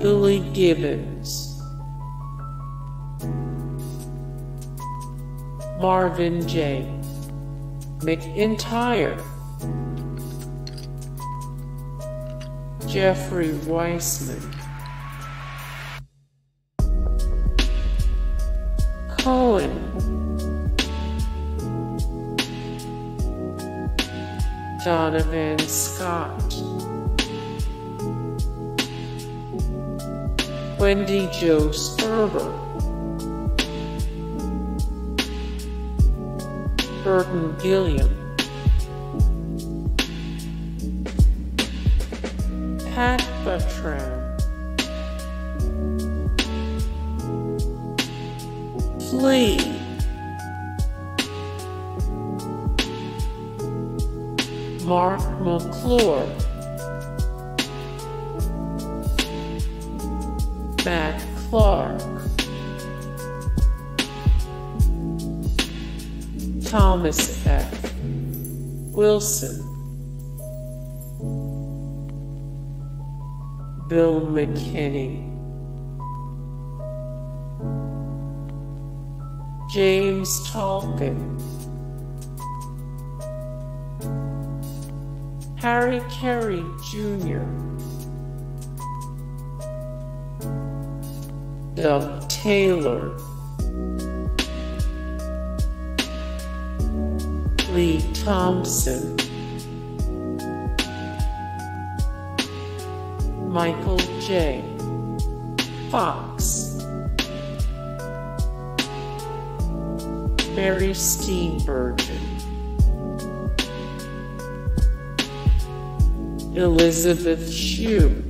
Billy Gibbons, Marvin J. McIntyre, Jeffrey Weissman, Cohen, Donovan Scott, Wendie Jo Sperber, Burton Gilliam, Pat Buttram, Flea, Marc McClure, Matt Clark, Thomas F. Wilson, Bill McKinney, James Tolkan, Harry Carey Jr., Dub Taylor, Lea Thompson, Michael J. Fox, Mary Steenburgen, Elisabeth Shue,